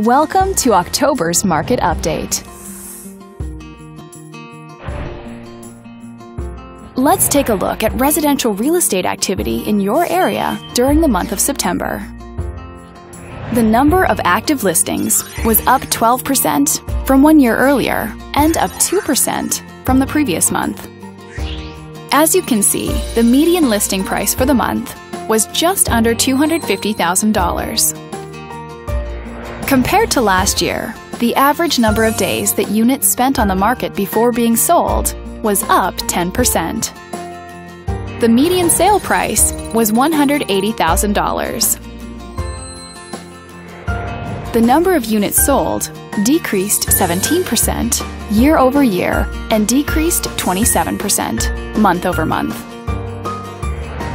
Welcome to October's Market Update. Let's take a look at residential real estate activity in your area during the month of September. The number of active listings was up 12% from one year earlier and up 2% from the previous month. As you can see, the median listing price for the month was just under $250,000. Compared to last year, the average number of days that units spent on the market before being sold was up 10%. The median sale price was $180,000. The number of units sold decreased 17% year over year and decreased 27% month over month.